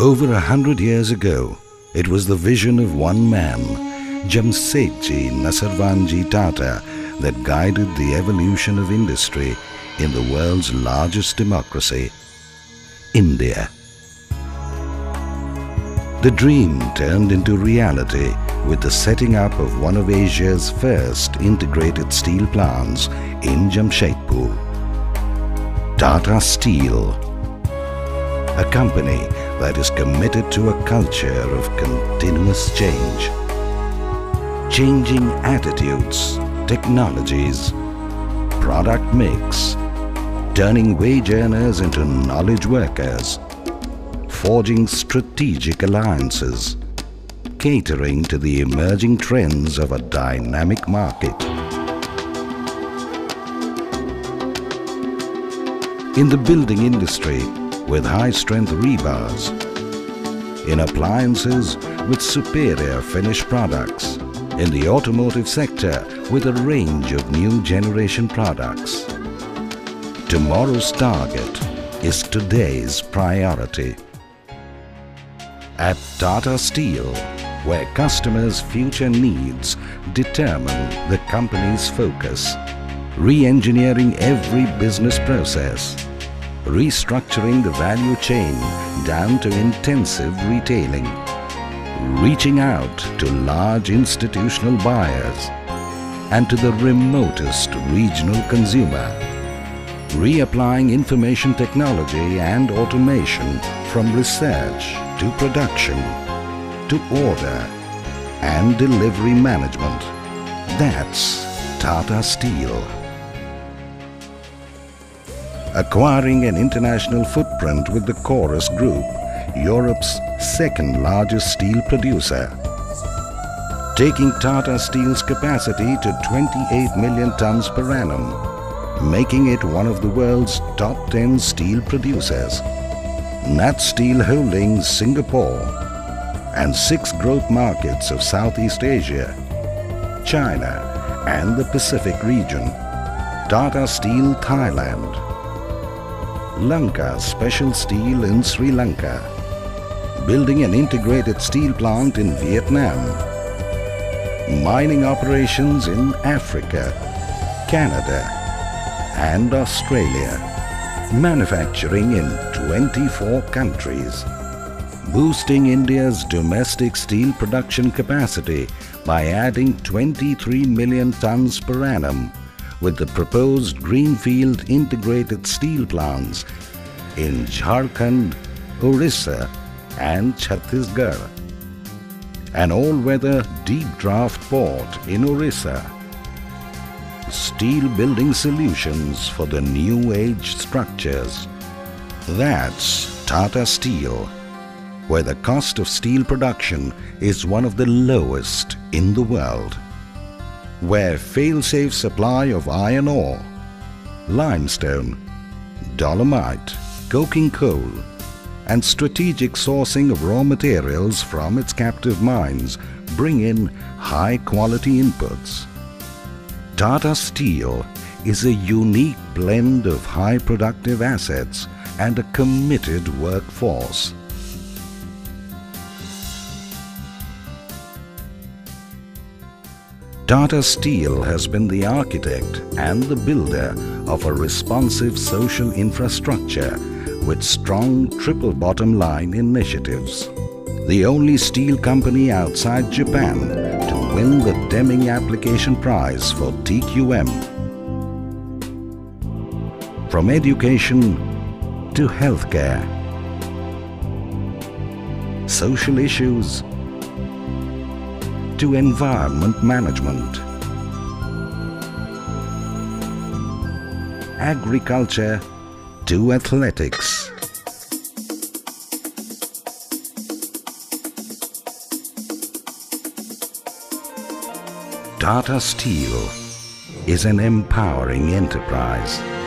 Over a hundred years ago, it was the vision of one man, Jamsetji Nasarvanji Tata, that guided the evolution of industry in the world's largest democracy, India. The dream turned into reality with the setting up of one of Asia's first integrated steel plants in Jamshedpur. Tata Steel, a company that is committed to a culture of continuous change. Changing attitudes, technologies, product mix, turning wage earners into knowledge workers, forging strategic alliances, catering to the emerging trends of a dynamic market. In the building industry, with high-strength rebars, in appliances with superior finished products, in the automotive sector with a range of new generation products. Tomorrow's target is today's priority. At Tata Steel, where customers' future needs determine the company's focus, re-engineering every business process, restructuring the value chain down to intensive retailing, reaching out to large institutional buyers and to the remotest regional consumer, reapplying information technology and automation from research to production to order and delivery management. That's Tata Steel. Acquiring an international footprint with the Corus Group, Europe's second largest steel producer. Taking Tata Steel's capacity to 28 million tons per annum, making it one of the world's top 10 steel producers. Nat Steel Holdings Singapore and six growth markets of Southeast Asia, China and the Pacific region. Tata Steel Thailand, Lanka Special Steel in Sri Lanka, building an integrated steel plant in Vietnam, mining operations in Africa, Canada and Australia, manufacturing in 24 countries, boosting India's domestic steel production capacity by adding 23 million tons per annum with the proposed greenfield integrated steel plants in Jharkhand, Orissa and Chhattisgarh. An all-weather deep draft port in Orissa. Steel building solutions for the new age structures. That's Tata Steel, where the cost of steel production is one of the lowest in the world where fail-safe supply of iron ore, limestone, dolomite, coking coal and strategic sourcing of raw materials from its captive mines bring in high-quality inputs. Tata Steel is a unique blend of high productive assets and a committed workforce. Tata Steel has been the architect and the builder of a responsive social infrastructure with strong triple bottom line initiatives. The only steel company outside Japan to win the Deming Application Prize for TQM. From education to healthcare, social issues to environment management, agriculture to athletics. Tata Steel is an empowering enterprise